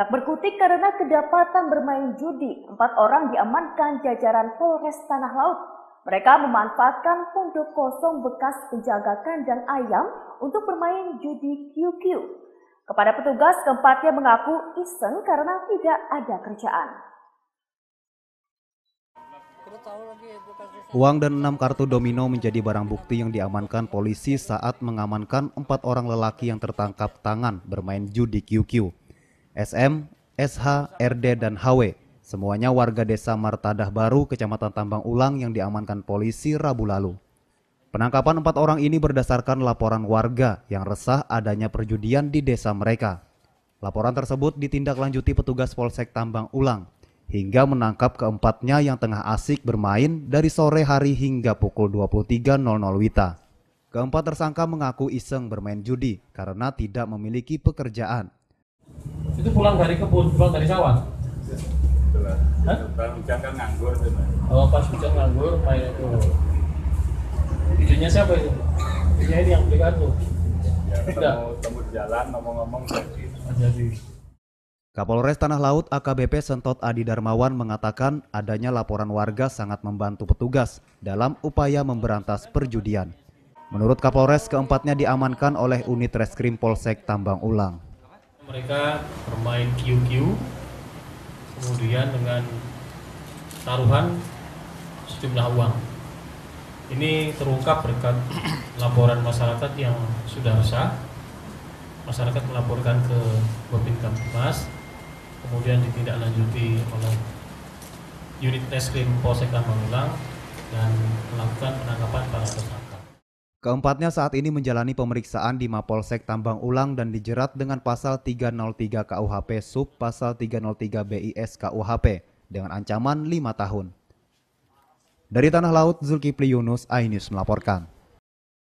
Tak berkutik karena kedapatan bermain judi, empat orang diamankan jajaran Polres Tanah Laut. Mereka memanfaatkan pondok kosong bekas penjaga kandang ayam untuk bermain judi QQ. Kepada petugas, keempatnya mengaku iseng karena tidak ada kerjaan. Uang dan enam kartu domino menjadi barang bukti yang diamankan polisi saat mengamankan empat orang lelaki yang tertangkap tangan bermain judi QQ. SM, SH, RD, dan HW, semuanya warga desa Martadah Baru, Kecamatan Tambang Ulang yang diamankan polisi Rabu lalu. Penangkapan empat orang ini berdasarkan laporan warga yang resah adanya perjudian di desa mereka. Laporan tersebut ditindaklanjuti petugas Polsek Tambang Ulang hingga menangkap keempatnya yang tengah asik bermain dari sore hari hingga pukul 23.00 Wita. Keempat tersangka mengaku iseng bermain judi karena tidak memiliki pekerjaan. Itu pulang dari kebun, pulang dari sawah? Kalau hujan kan nganggur tuh. Mas. Oh pas hujan nganggur main itu. Idenya siapa itu? Idenya ini yang beli kartu. Ya, Tidak. di jalan ngomong-ngomong jadi. Jadi Kapolres Tanah Laut AKBP Sentot Adi Darmawan mengatakan adanya laporan warga sangat membantu petugas dalam upaya memberantas perjudian. Menurut Kapolres, keempatnya diamankan oleh unit reskrim Polsek Tambang Ulang. Mereka bermain QQ, kemudian dengan taruhan sejumlah uang. Ini terungkap berkat laporan masyarakat yang sudah resah. Masyarakat melaporkan ke Babin Kamtibmas, kemudian ditindaklanjuti oleh unit reskrim Polsek Tambang Ulang dan melakukan penangkapan para tersangka. Keempatnya saat ini menjalani pemeriksaan di Mapolsek Tambang Ulang dan dijerat dengan pasal 303 KUHP sub pasal 303 BIS KUHP dengan ancaman 5 tahun. Dari Tanah Laut, Zulkifli Yunus, Ainus melaporkan.